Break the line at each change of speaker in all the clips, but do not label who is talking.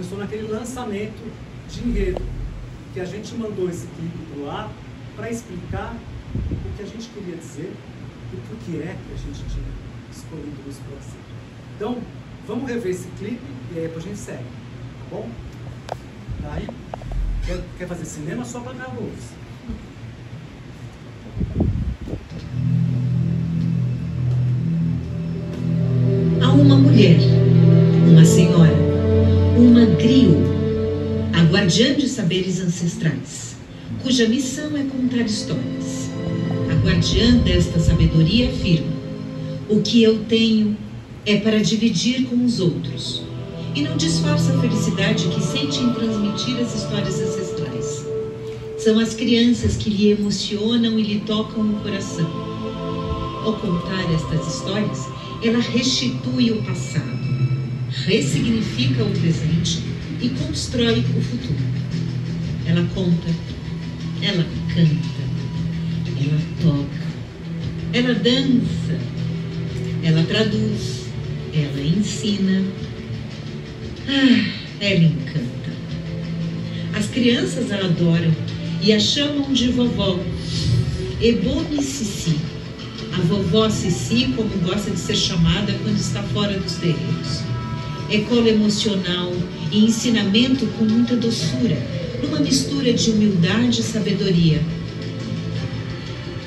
começou naquele lançamento de enredo, que a gente mandou esse clipe pro ar para explicar o que a gente queria dizer e por que é que a gente tinha escolhido isso para ser. Então, vamos rever esse clipe e aí depois a gente segue, tá bom? Daí, quer, quer fazer cinema só para ganhar luz.
Há uma mulher, griot, a guardiã de saberes ancestrais, cuja missão é contar histórias. A guardiã desta sabedoria afirma: o que eu tenho é para dividir com os outros. E não disfarça a felicidade que sente em transmitir as histórias ancestrais. São as crianças que lhe emocionam e lhe tocam o coração. Ao contar estas histórias, ela restitui o passado, ressignifica o presente e constrói o futuro. Ela conta, ela canta, ela toca, ela dança, ela traduz, ela ensina. Ah, ela encanta. As crianças a adoram e a chamam de vovó. Ebone Sissi. A vovó Sissi, como gosta de ser chamada quando está fora dos terreiros. Ecolo emocional e ensinamento com muita doçura, numa mistura de humildade e sabedoria.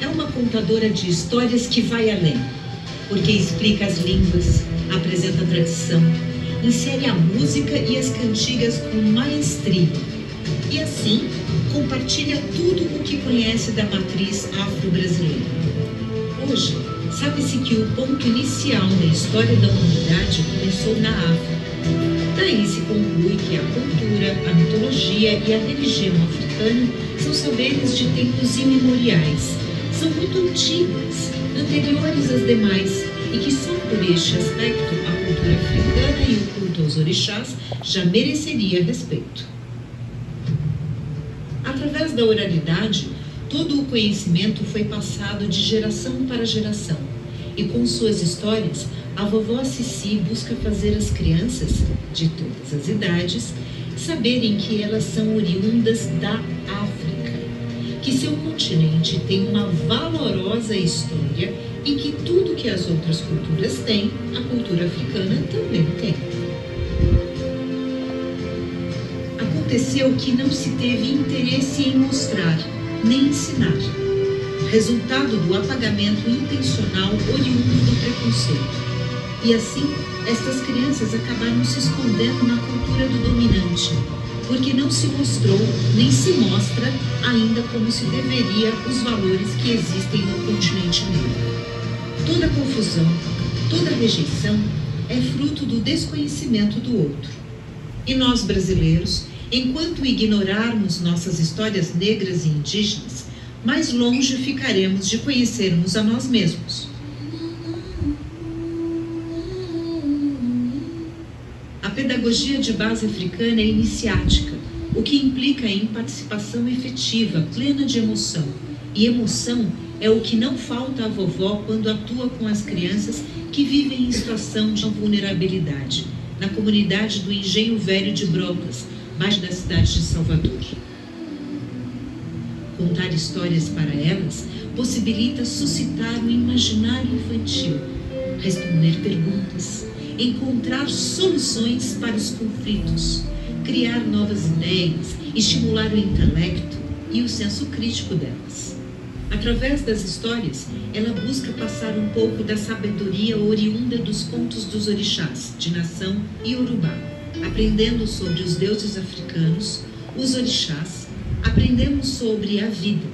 É uma contadora de histórias que vai além, porque explica as línguas, apresenta a tradição, insere a música e as cantigas com maestria. E assim, compartilha tudo o que conhece da matriz afro-brasileira. Hoje, sabe-se que o ponto inicial da história da humanidade começou na África. Daí se conclui que a cultura, a mitologia e a religião africana são saberes de tempos imemoriais, são muito antigas, anteriores às demais, e que só por este aspecto a cultura africana e o culto aos orixás já mereceria respeito. Através da oralidade, todo o conhecimento foi passado de geração para geração, e com suas histórias, a vovó Cici busca fazer as crianças, de todas as idades, saberem que elas são oriundas da África, que seu continente tem uma valorosa história e que tudo que as outras culturas têm, a cultura africana também tem. Aconteceu que não se teve interesse em mostrar, nem ensinar, resultado do apagamento intencional oriundo do preconceito. E assim, estas crianças acabaram se escondendo na cultura do dominante, porque não se mostrou nem se mostra ainda como se deveria os valores que existem no continente negro. Toda confusão, toda rejeição é fruto do desconhecimento do outro. E nós brasileiros, enquanto ignorarmos nossas histórias negras e indígenas, mais longe ficaremos de conhecermos a nós mesmos. A pedagogia de base africana é iniciática, o que implica em participação efetiva, plena de emoção. E emoção é o que não falta à vovó quando atua com as crianças que vivem em situação de vulnerabilidade, na comunidade do Engenho Velho de Brocas, mais da cidade de Salvador. Contar histórias para elas possibilita suscitar o imaginário infantil, responder perguntas, encontrar soluções para os conflitos, criar novas ideias, estimular o intelecto e o senso crítico delas. Através das histórias, ela busca passar um pouco da sabedoria oriunda dos contos dos orixás, de nação e urubá, aprendendo sobre os deuses africanos, os orixás, aprendemos sobre a vida,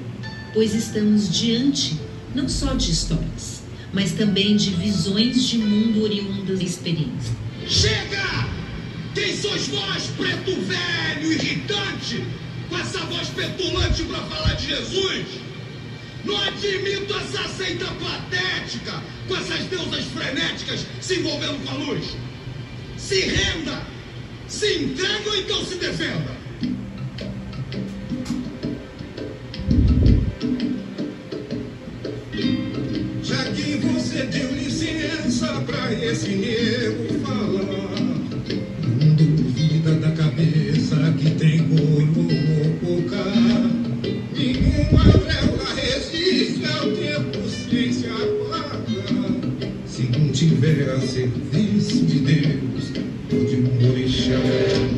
pois estamos diante não só de histórias, mas também de visões de mundo oriundas da experiência.
Chega! Quem sois vós, preto velho, irritante, com essa voz petulante para falar de Jesus? Não admito essa seita patética, com essas deusas frenéticas se envolvendo com a luz. Se renda, se entregue ou então se defenda.
Já que você deu licença pra esse nego Deus de um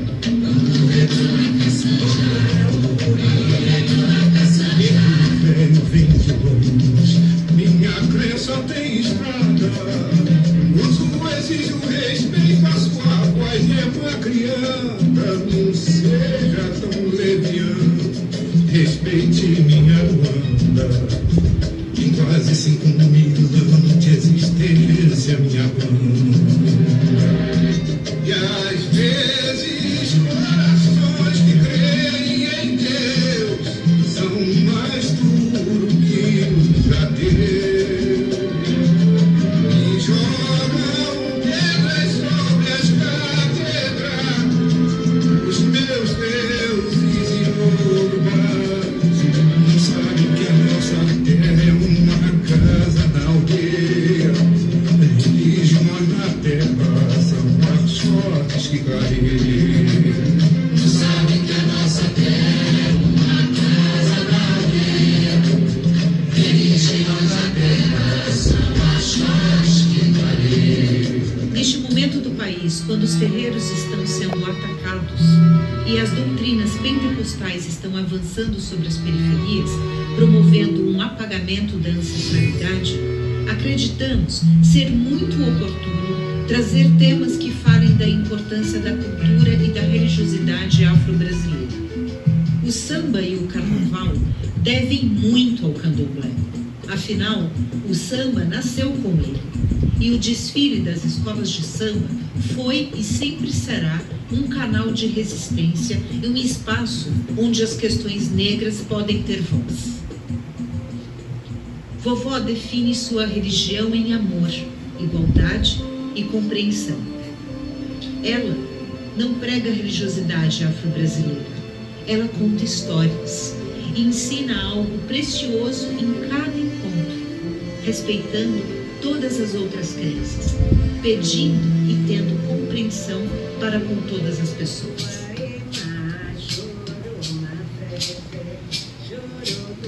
vezes
pentecostais estão avançando sobre as periferias, promovendo um apagamento da ancestralidade, acreditamos ser muito oportuno trazer temas que falem da importância da cultura e da religiosidade afro-brasileira. O samba e o carnaval devem muito ao candomblé. Afinal, o samba nasceu com ele. E o desfile das escolas de samba foi e sempre será um canal de resistência e um espaço onde as questões negras podem ter voz. Vovó define sua religião em amor, igualdade e compreensão. Ela não prega religiosidade afro-brasileira. Ela conta histórias e ensina algo precioso em cada encontro, respeitando todas as outras crenças, pedindo e tendo compreensão para com todas as pessoas.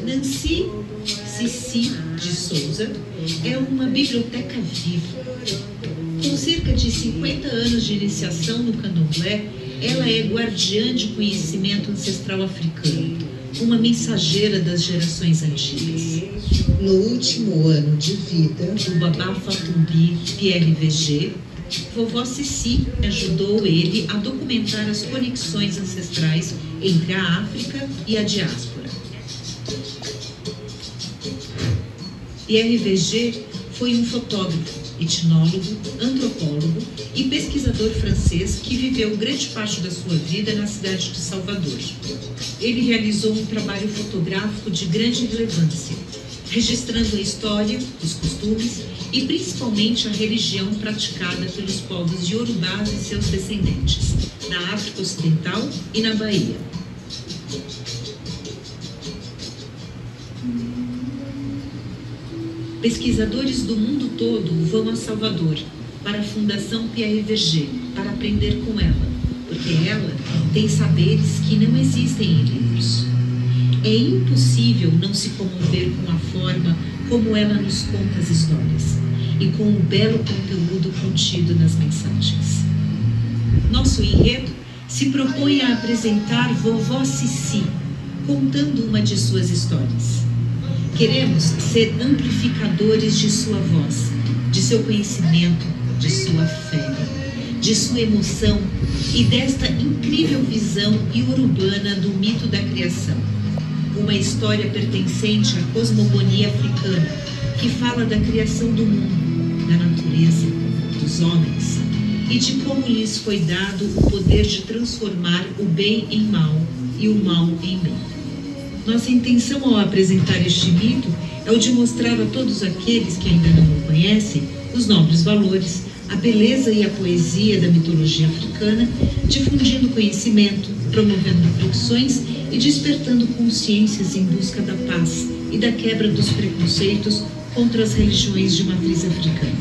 Nancy Cici de Souza é uma biblioteca viva. Com cerca de 50 anos de iniciação no candomblé, ela é guardiã de conhecimento ancestral africano, uma mensageira das gerações antigas.
No último ano de vida,
O Babá Fatumbi PRVG, vovó Cici ajudou ele a documentar as conexões ancestrais entre a África e a diáspora. PRVG foi um fotógrafo, etnólogo, antropólogo e pesquisador francês que viveu grande parte da sua vida na cidade de Salvador. Ele realizou um trabalho fotográfico de grande relevância, registrando a história, os costumes e principalmente a religião praticada pelos povos iorubás e seus descendentes, na África Ocidental e na Bahia. Pesquisadores do mundo todo vão a Salvador para a Fundação PRVG para aprender com ela, porque ela tem saberes que não existem em livros. É impossível não se comover com a forma como ela nos conta as histórias e com o belo conteúdo contido nas mensagens. Nosso enredo se propõe a apresentar Vovó Cici, contando uma de suas histórias. Queremos ser amplificadores de sua voz, de seu conhecimento, de sua fé, de sua emoção e desta incrível visão iorubana do mito da criação. Uma história pertencente à cosmogonia africana que fala da criação do mundo, da natureza, dos homens e de como lhes foi dado o poder de transformar o bem em mal e o mal em bem. Nossa intenção ao apresentar este mito é o de mostrar a todos aqueles que ainda não o conhecem os nobres valores, a beleza e a poesia da mitologia africana, difundindo conhecimento, promovendo reflexões e despertando consciências em busca da paz e da quebra dos preconceitos contra as religiões de matriz africana.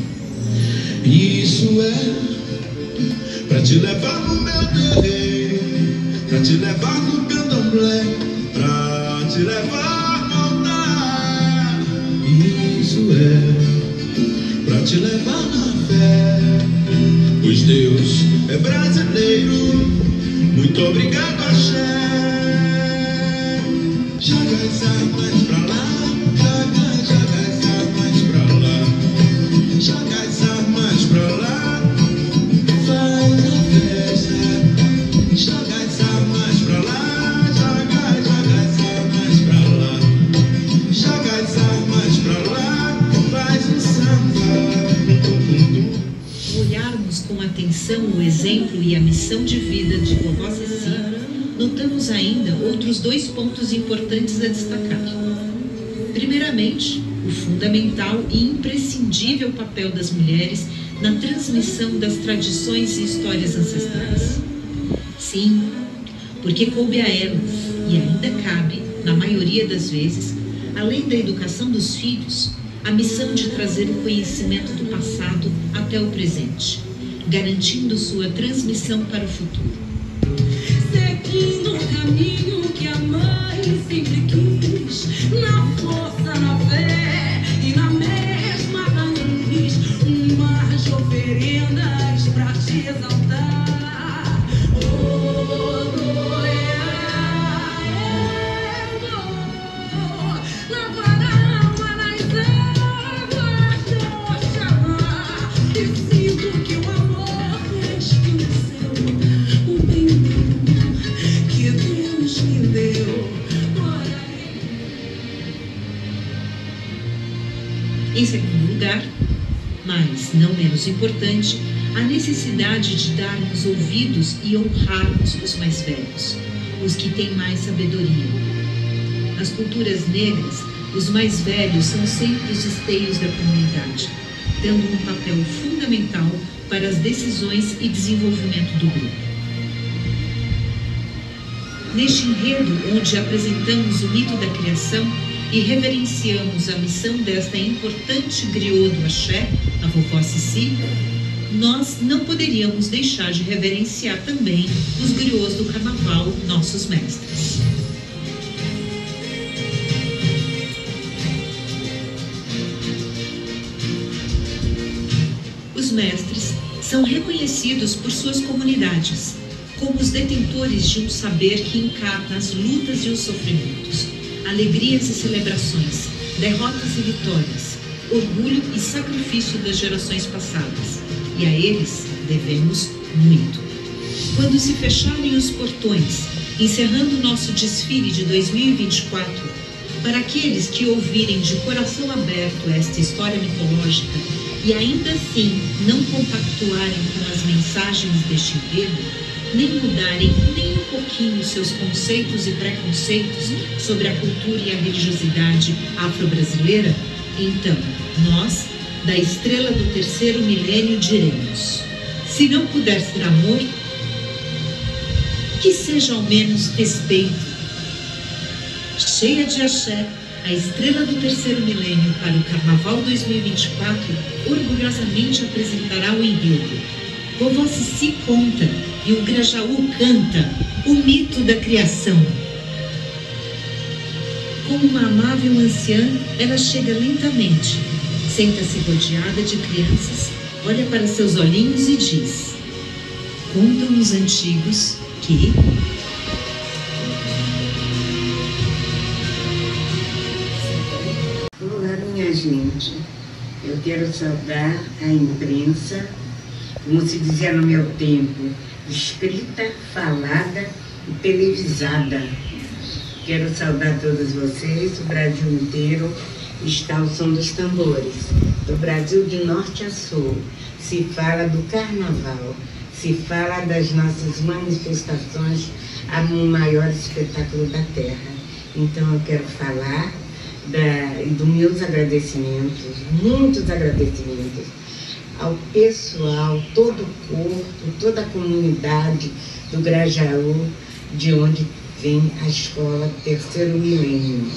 Isso é pra te levar no meu terreiro, pra te levar no candomblé, pra te levar a voltar. Isso é pra te levar na fé. Pois Deus é brasileiro. Muito obrigado, Axé.
E a missão de vida de vovó Ceci, notamos ainda outros dois pontos importantes a destacar. Primeiramente, o fundamental e imprescindível papel das mulheres na transmissão das tradições e histórias ancestrais. Sim, porque coube a elas, e ainda cabe, na maioria das vezes, além da educação dos filhos, a missão de trazer o conhecimento do passado até o presente, garantindo sua transmissão para o futuro.
Seguindo o caminho que a mãe sempre quis, na força, na fé e na mesma raiz, um mar
menos importante, a necessidade de darmos ouvidos e honrarmos os mais velhos, os que têm mais sabedoria. Nas culturas negras, os mais velhos são sempre os esteios da comunidade, tendo um papel fundamental para as decisões e desenvolvimento do grupo. Neste enredo, onde apresentamos o mito da criação e reverenciamos a missão desta importante griot do axé, a vovó Cici, nós não poderíamos deixar de reverenciar também os griots do carnaval, nossos mestres. Os mestres são reconhecidos por suas comunidades como os detentores de um saber que encata as lutas e os sofrimentos, alegrias e celebrações, derrotas e vitórias, orgulho e sacrifício das gerações passadas. E a eles devemos muito. Quando se fecharem os portões, encerrando nosso desfile de 2024, para aqueles que ouvirem de coração aberto esta história mitológica e ainda assim não compactuarem com as mensagens deste enredo, nem mudarem nem um pouquinho seus conceitos e preconceitos sobre a cultura e a religiosidade afro-brasileira, então nós, da estrela do terceiro milênio, diremos: se não puder ser amor, que seja ao menos respeito. Cheia de axé, a estrela do terceiro milênio para o Carnaval 2024 orgulhosamente apresentará o enredo. Vovó Cici conta e o Grajaú canta o mito da criação. Como uma amável anciã, ela chega lentamente, senta-se rodeada de crianças, olha para seus olhinhos e diz: Contam os antigos que.
Olá, minha gente. Eu quero saudar a imprensa, como se dizia no meu tempo, escrita, falada e televisada. Quero saudar todos vocês, o Brasil inteiro está ao som dos tambores. Do Brasil de norte a sul se fala do carnaval, se fala das nossas manifestações a um maior espetáculo da terra. Então eu quero falar da, dos meus agradecimentos, muitos agradecimentos ao pessoal, todo o corpo, toda a comunidade do Grajaú, de onde vem a escola Terceiro Milênio.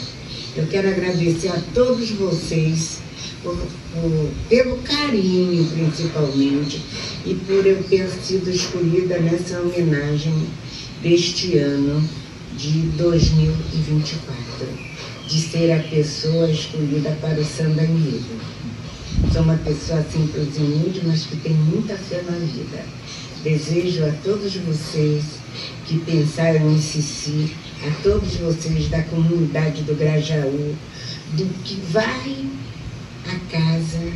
Eu quero agradecer a todos vocês por, por, pelo carinho, principalmente, e por eu ter sido escolhida nessa homenagem deste ano de 2024, de ser a pessoa escolhida para o Enredo. Sou uma pessoa simples e humilde, mas que tem muita fé na vida. Desejo a todos vocês que pensaram em Sissi, a todos vocês da comunidade do Grajaú, do que vai a casa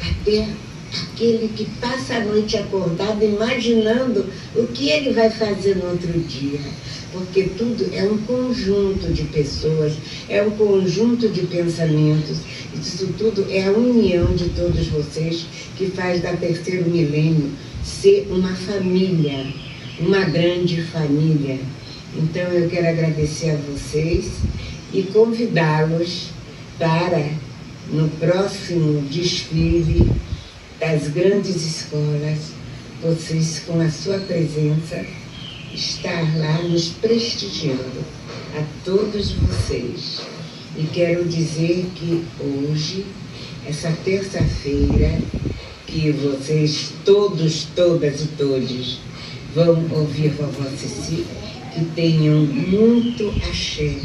até aquele que passa a noite acordado imaginando o que ele vai fazer no outro dia. Porque tudo é um conjunto de pessoas, é um conjunto de pensamentos. Isso tudo é a união de todos vocês que faz da terceiro milênio ser uma família, uma grande família. Então eu quero agradecer a vocês e convidá-los para, no próximo desfile das grandes escolas, vocês, com a sua presença, estar lá nos prestigiando a todos vocês. E quero dizer que hoje, essa terça-feira, que vocês todos, todas e todos vão ouvir vovó Ceci, que tenham muito axé,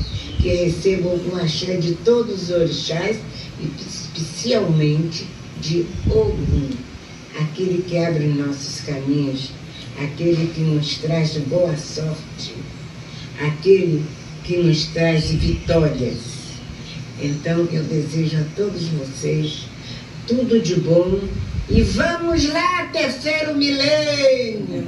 que recebam um axé de todos os orixás e especialmente de Ogum, aquele que abre nossos caminhos, aquele que nos traz boa sorte, aquele que nos traz vitórias. Então eu desejo a todos vocês tudo de bom e vamos lá, terceiro milênio!